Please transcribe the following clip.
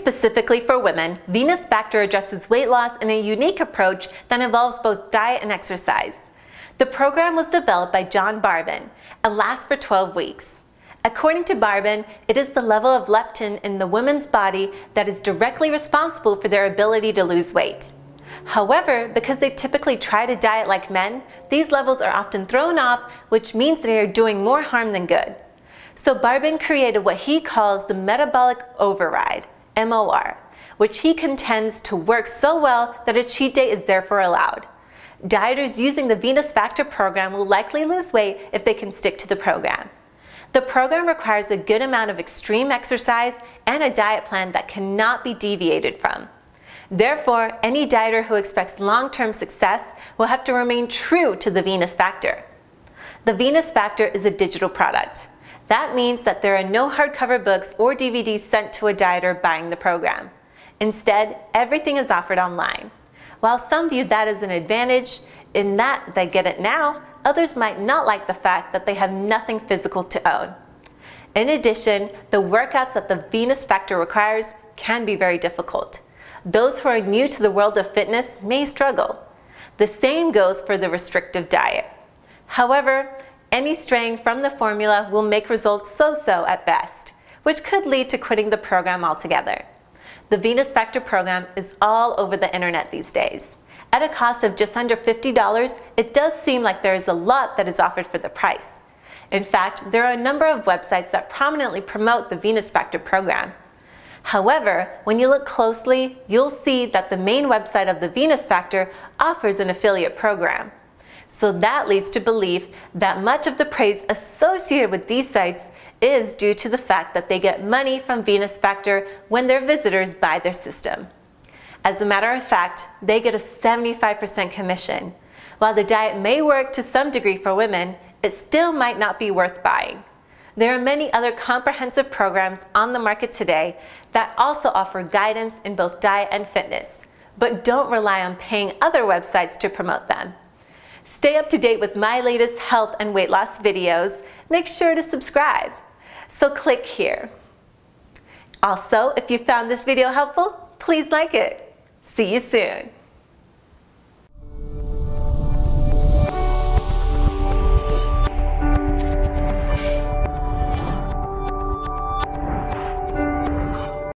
Specifically for women, Venus Factor addresses weight loss in a unique approach that involves both diet and exercise. The program was developed by John Barban and lasts for 12 weeks. According to Barban, it is the level of leptin in the woman's body that is directly responsible for their ability to lose weight. However, because they typically try to diet like men, these levels are often thrown off, which means they are doing more harm than good. So Barban created what he calls the metabolic override, MOR, which he contends to work so well that a cheat day is therefore allowed. Dieters using the Venus Factor program will likely lose weight if they can stick to the program. The program requires a good amount of extreme exercise and a diet plan that cannot be deviated from. Therefore, any dieter who expects long-term success will have to remain true to the Venus Factor. The Venus Factor is a digital product. That means that there are no hardcover books or DVDs sent to a dieter buying the program. Instead, everything is offered online. While some view that as an advantage in that they get it now, others might not like the fact that they have nothing physical to own. In addition, the workouts that the Venus Factor requires can be very difficult. Those who are new to the world of fitness may struggle. The same goes for the restrictive diet. However, any straying from the formula will make results so-so at best, which could lead to quitting the program altogether. The Venus Factor program is all over the internet these days. At a cost of just under $50, it does seem like there is a lot that is offered for the price. In fact, there are a number of websites that prominently promote the Venus Factor program. However, when you look closely, you'll see that the main website of the Venus Factor offers an affiliate program. So that leads to belief that much of the praise associated with these sites is due to the fact that they get money from Venus Factor when their visitors buy their system. As a matter of fact, they get a 75% commission. While the diet may work to some degree for women, it still might not be worth buying. There are many other comprehensive programs on the market today that also offer guidance in both diet and fitness, but don't rely on paying other websites to promote them. Stay up to date with my latest health and weight loss videos. Make sure to subscribe. So click here. Also, if you found this video helpful, please like it. See you soon.